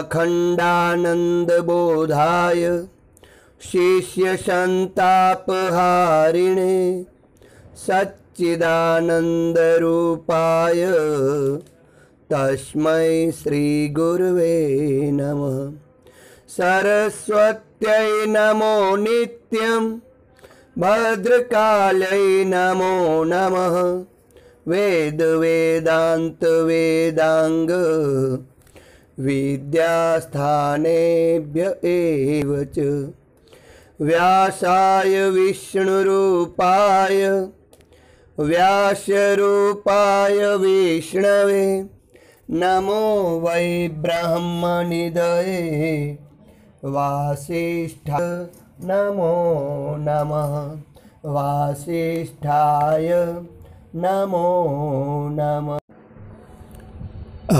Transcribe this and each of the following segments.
अखण्डानन्दबोधाय शिष्यसन्तापहारिणे सच्चिदानन्दरूपाय तस्मै श्रीगुर्वे नमः। सरस्वत्यै नमो नित्यं भद्रकालै नमो नमः। वेदवेदान्तवेदाङ्ग विद्यास्थानेभ्य एव च व्यासाय विष्णुरूपाय व्यासरूपाय विष्णवे नमो वै ब्रह्मनिदये वासिष्ठ नमो नमः वासिष्ठाय नमो नमः औ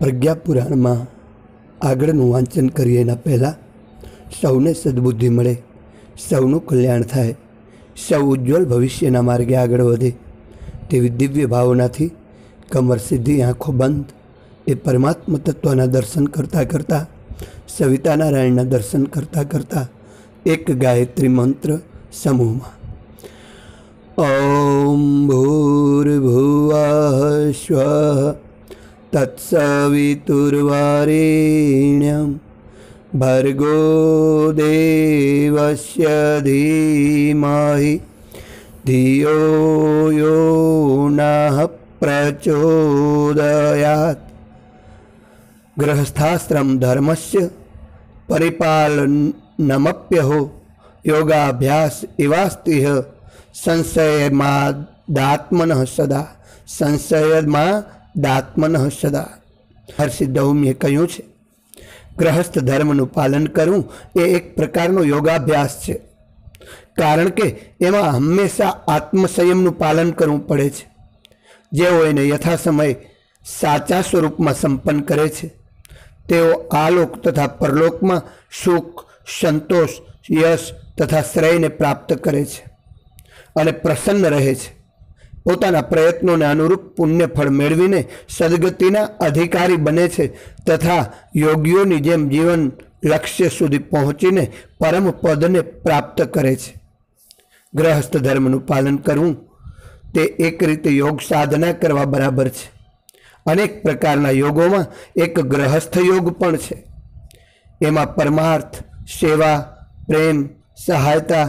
પ્રજ્ઞાપુરાણમાં આગળનું વાંચન કરીએ એના પહેલાં સૌને સદબુદ્ધિ મળે સૌનું કલ્યાણ થાય સૌ ઉજ્જવલ ભવિષ્યના માર્ગે આગળ વધે તેવી દિવ્ય ભાવનાથી કમર સીધી આંખો બંધ એ પરમાત્મ તત્વના દર્શન કરતાં કરતાં સવિતા નારાયણના દર્શન કરતાં કરતાં એક ગાયત્રી મંત્ર સમૂહમાં ॐ भूर्भुवः स्वः तत्सवितुर्वरेण्यं भर्गो देवस्य धीमहि धियो यो नः प्रचोदयात्। गृहस्थाश्रम धर्मस्य परिपालनमप्य हो योगाभ्यास इवास्तिह संशयमादात्मन सदा। संशयमा દાત્મન સદા. હર્ષિ દૌમ્યે કહ્યું છે, ગ્રહસ્થ ધર્મનું પાલન કરવું એ એક પ્રકારનો યોગાભ્યાસ છે. કારણ કે એમાં હંમેશા આત્મસંયમનું પાલન કરવું પડે છે. જેઓ એને યથા સમય સાચા સ્વરૂપમાં સંપન્ન કરે છે, તેઓ આલોક તથા પરલોકમાં સુખ, સંતોષ, યશ તથા શ્રેયને પ્રાપ્ત કરે છે અને પ્રસન્ન રહે છે. પોતાના પ્રયત્નોને અનુરૂપ પુણ્ય ફળ મેળવીને સદગતિના અધિકારી બને છે તથા યોગીઓની જેમ જીવન લક્ષ્ય સુધી પહોંચીને પરમ પદને પ્રાપ્ત કરે છે. ગ્રહસ્થ ધર્મનું પાલન કરવું તે એક રીતે યોગ સાધના કરવા બરાબર છે. અનેક પ્રકારના યોગોમાં એક ગ્રહસ્થ યોગ પણ છે. એમાં પરમાર્થ, સેવા, પ્રેમ, સહાયતા,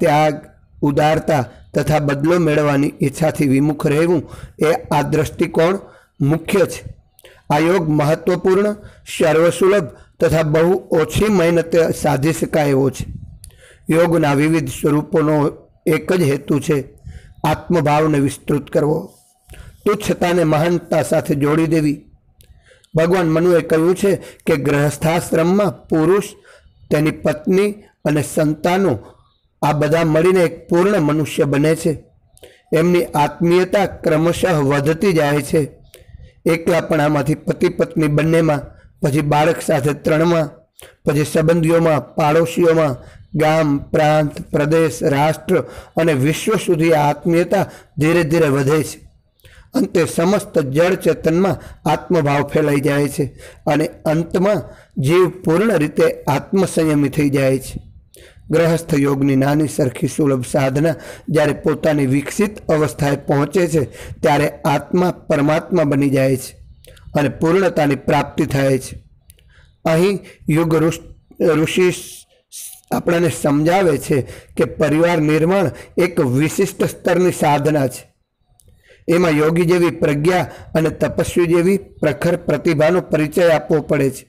ત્યાગ ઉદારતા તથા બદલો મેળવવાની ઈચ્છાથી વિમુખ રહેવું એ આ દ્રષ્ટિકોણ મુખ્ય છે. આ યોગ મહત્વપૂર્ણ, સર્વસુલભ તથા બહુ ઓછી મહેનતે સાધી શકાય એવો છે. યોગના વિવિધ સ્વરૂપોનો એક જ હેતુ છે આત્મભાવને વિસ્તૃત કરવો. તુચ્છતાને મહાનતા સાથે જોડી દેવી. ભગવાન મનુએ કહ્યું છે કે ગ્રહસ્થાશ્રમમાં પુરુષ તેની પત્ની અને સંતાનો આ બધા મળીને એક પૂર્ણ મનુષ્ય બને છે. એમની આત્મીયતા ક્રમશઃ વધતી જાય છે. એકલાપણામાંથી પતિ પત્ની બંનેમાં, પછી બાળક સાથે ત્રણમાં, પછી સંબંધીઓમાં, પાડોશીઓમાં, ગામ, પ્રાંત, પ્રદેશ, રાષ્ટ્ર અને વિશ્વ સુધી આ આત્મીયતા ધીરે ધીરે વધે છે. અંતે સમસ્ત જળ ચેતનમાં આત્મભાવ ફેલાઈ જાય છે અને અંતમાં જીવ પૂર્ણ રીતે આત્મસંયમી થઈ જાય છે. ગ્રહસ્થ યોગની નાની સરખી સુલભ સાધના જ્યારે પોતાની વિકસિત અવસ્થાએ પહોંચે છે, ત્યારે આત્મા પરમાત્મા બની જાય છે અને પૂર્ણતાની પ્રાપ્તિ થાય છે. અહીં યુગ ઋષિ આપણને સમજાવે છે કે પરિવાર નિર્માણ એક વિશિષ્ટ સ્તરની સાધના છે. એમાં યોગી જેવી પ્રજ્ઞા અને તપસ્વી જેવી પ્રખર પ્રતિભાનો પરિચય આપવો પડે છે.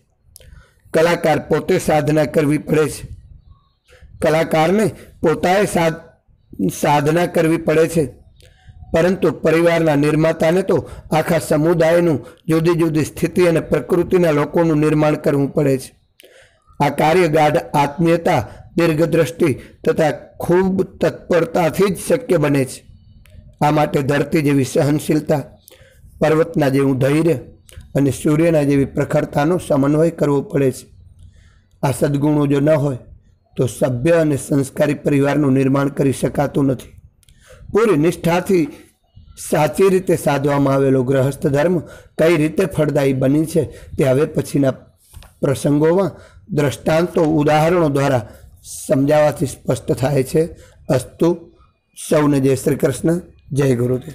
કલાકાર પોતે સાધના કરવી પડે છે. કલાકારને પોતાએ સાધના કરવી પડે છે. પરંતુ પરિવારના નિર્માતાને તો આખા સમુદાયનું જુદી જુદી સ્થિતિ અને પ્રકૃતિના લોકોનું નિર્માણ કરવું પડે છે. આ કાર્ય ગાઢ આત્મીયતા, દીર્ઘદ્રષ્ટિ તથા ખૂબ તત્પરતાથી જ શક્ય બને છે. આ માટે ધરતી જેવી સહનશીલતા, પર્વતના જેવું ધૈર્ય અને સૂર્યના જેવી પ્રખરતાનો સમન્વય કરવો પડે છે. આ સદગુણો જો ન હોય તો સભ્ય અને સંસ્કારી પરિવારનું નિર્માણ કરી શકાતું નથી. પૂરી નિષ્ઠાથી સાચી રીતે સાધવામાં આવેલો ગ્રહસ્થ ધર્મ કઈ રીતે ફળદાયી બની છે તે હવે પછીના પ્રસંગોમાં દ્રષ્ટાંતો ઉદાહરણો દ્વારા સમજાવવાથી સ્પષ્ટ થાય છે. અસ્તુ સૌને જય શ્રી કૃષ્ણ, જય ગુરુદેવ.